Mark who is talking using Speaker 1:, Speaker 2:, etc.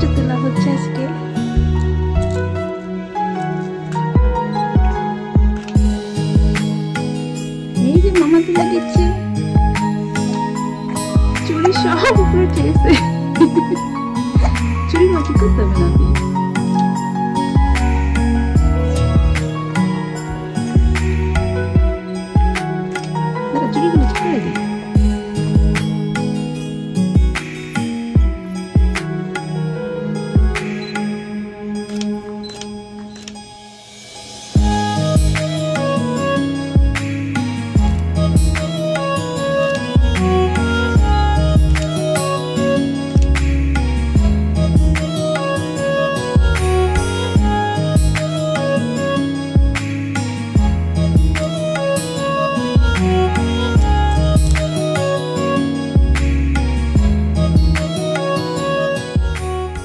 Speaker 1: চিত্র তোলা হচ্ছে আজকে। এই যে মামা তুলে দিচ্ছে চুরি সব উপরে খেয়েছে